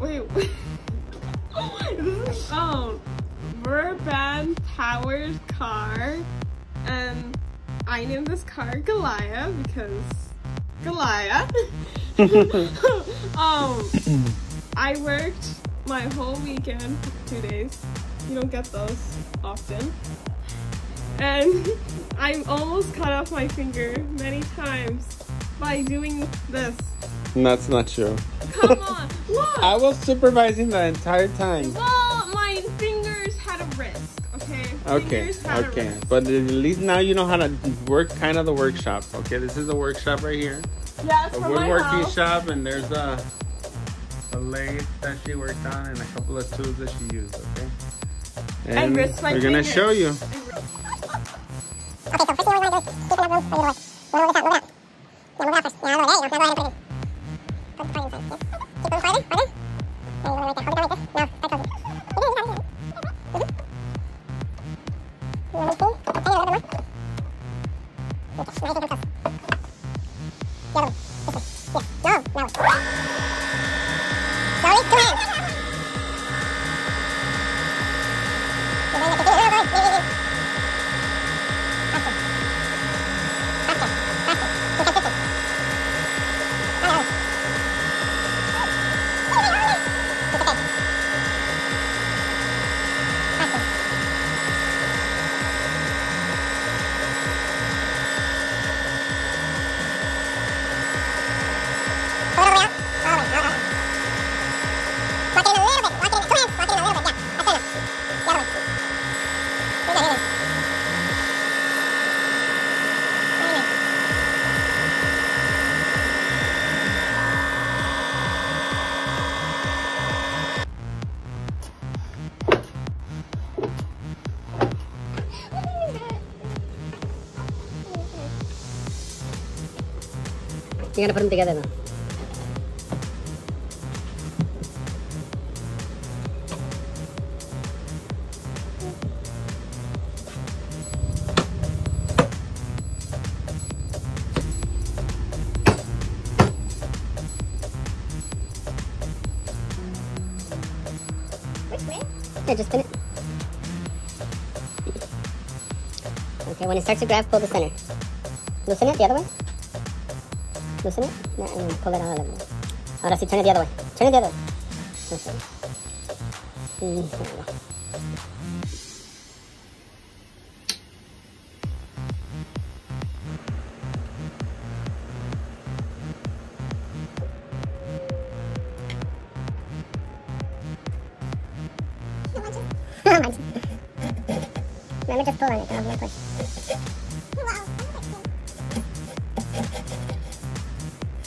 Wait, this is um Verban Towers car, and I named this car Goliath because Goliath. um, I worked my whole weekend, two days. You don't get those often. And I almost cut off my finger many times by doing this. That's not true. Come on, look. I was supervising the entire time. Well, my fingers had a risk, okay? Okay, Fingers had a okay. risk. But at least now you know how to work kind of the workshop. Okay, this is a workshop right here. yeah, it's A from my woodworking house. shop, and there's a, a lathe that she worked on and a couple of tools that she used, okay? And risked my we're gonna show you. Okay, so first thing we're going to do is keep enough room for your We're going to move it out, move it out. Yeah, move it out first. Yeah, there you go. Now go ahead and put it in. Put the part inside. Yes. Keep moving farther, farther. There you go, right there. Hold it down like this. Now, start closing. You do, you got it, you got it. Mhm. You want me to see? I'll tell you a Let me see. Way? Yeah, just spin it. Okay, when it starts to grab, pull the center. Loosen it the other way. Loosen it. Yeah, and then pull it out of it. Ahora sí, turn it the other way. Turn it the other way. That's it. Mm, there we go. Remember, just pull on it. Don't let push. You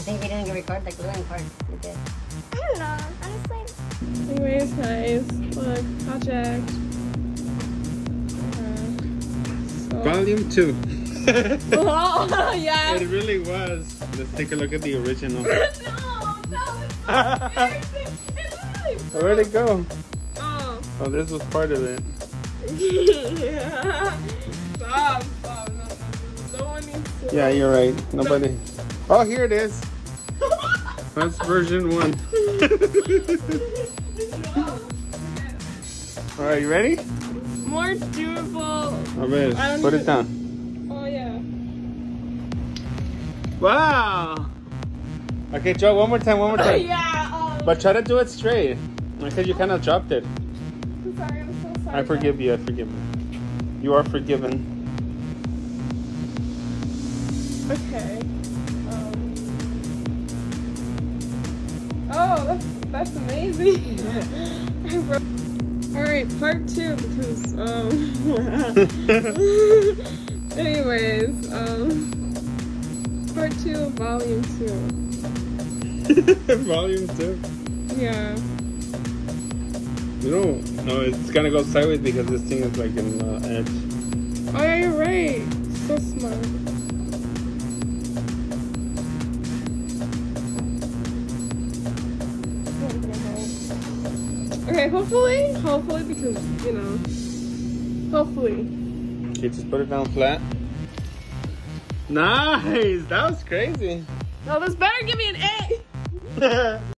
I think we didn't record the gluing part. We did. I don't know. Honestly, Anyways, guys, look, project. Uh, so- Volume two. oh, yeah. It really was. Let's take a look at the original. no, no, it's so really Where'd it go? Oh. Oh, this was part of it. yeah. Stop, stop. No, no, no, no one needs to. Yeah, you're right. Nobody. Oh, here it is. That's version one. All right, you ready? More durable. All right, I don't put it down. Oh, yeah. Wow. Okay, Joe, one more time, one more time. yeah. Um, But try to do it straight. Because you kind of dropped it. I'm sorry. I'm so sorry. I forgive you. I forgive you. You are forgiven. Okay. Oh, that's, that's amazing. All right, part two because um. anyways, um, part two volume two. Volume two. Yeah. You know, no, it's gonna go sideways because this thing is like an the edge. Oh yeah, you're right. So smart. Okay, hopefully, hopefully, because you know, hopefully. You just put it down flat. Nice! That was crazy. No, this better give me an A.